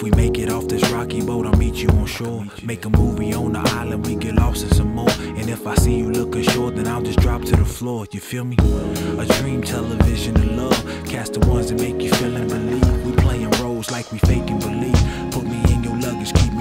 If we make it off this rocky boat, I'll meet you on shore. Make a movie on the island, we get lost in some more. And if I see you looking short, then I'll just drop to the floor. You feel me? A dream television of love. Cast the ones that make you feel and believe. We playing roles like we fake and believe. Put me in your luggage, keep me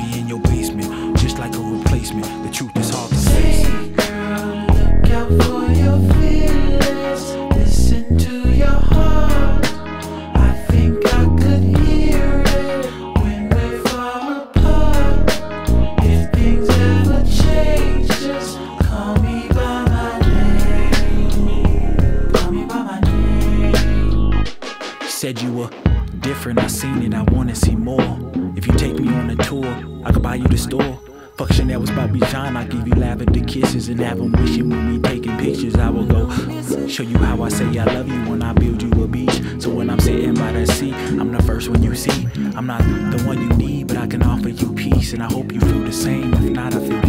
Said you were different, I seen it, I wanna see more. If you take me on a tour, I could buy you the store. Fuck Chanel was about Bijan, I give you lavender kisses and have them wishing when we taking pictures. I will go show you how I say I love you when I build you a beach. So when I'm sitting by the sea, I'm the first one you see. I'm not the one you need, but I can offer you peace, and I hope you feel the same. If not, I feel